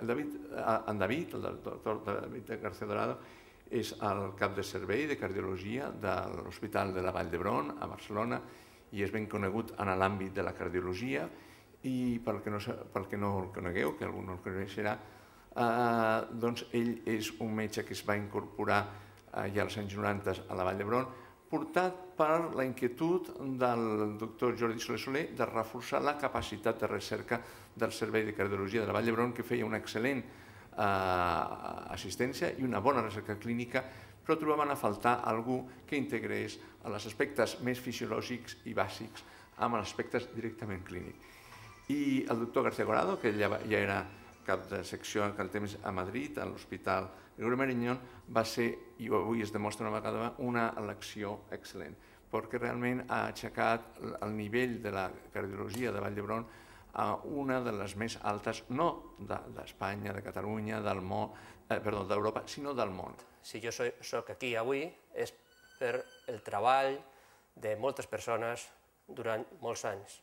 El David, eh, en David, el doctor David García Dorado, és el cap de servei de cardiologia de l'Hospital de la Vall d'Hebron a Barcelona i és ben conegut en l'àmbit de la cardiologia. I pel que no, pel que no el conegueu, que algú no el coneixerà, eh, doncs ell és un metge que es va incorporar eh, ja als anys 90 a la Vall d'Hebron portat per la inquietud del doctor Jordi Soler Soler de reforçar la capacitat de recerca del Servei de Cardiologia de la Vall d'Hebron, que feia una excel·lent eh, assistència i una bona recerca clínica, però trobaven a faltar algú que integrés els aspectes més fisiològics i bàsics amb els aspectes directament clínics. I el doctor García Corado, que ja, ja era cap de secció en aquell temps a Madrid, a l'Hospital Gregorio Mariñón, va ser, i avui es demostra una vegada, una elecció excel·lent, perquè realment ha aixecat el nivell de la cardiologia de Vall d'Hebron a una de les més altes, no d'Espanya, de Catalunya, del món, eh, perdó, d'Europa, sinó del món. Si jo soy, soc aquí avui és per el treball de moltes persones durant molts anys.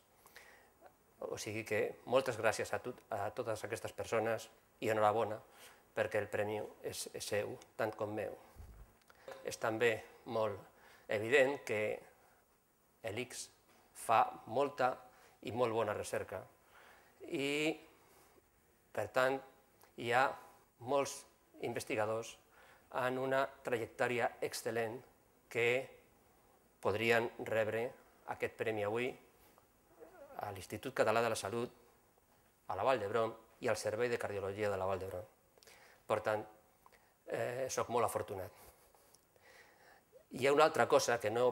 O sigui que moltes gràcies a, a totes aquestes persones i enhorabona perquè el premi és, és seu, tant com meu. És també molt evident que l'ICS fa molta i molt bona recerca i, per tant, hi ha molts investigadors en una trajectòria excel·lent que podrien rebre aquest premi avui a l'Institut Català de la Salut, a la Vall d'Hebron i al Servei de Cardiologia de la Vall d'Hebron. Per tant, eh, sóc molt afortunat. Hi ha una altra cosa que no,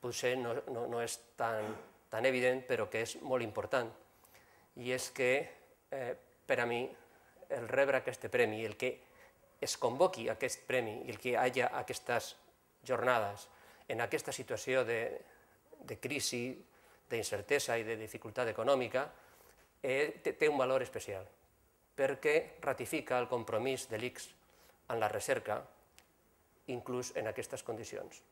potser no, no, no és tan, tan evident, però que és molt important, i és que eh, per a mi el rebre aquest premi, el que es convoqui aquest premi i el que hi hagi aquestes jornades en aquesta situació de, de crisi, d'incertesa i de dificultat econòmica, eh, té un valor especial, perquè ratifica el compromís de l'ICS en la recerca, inclús en aquestes condicions.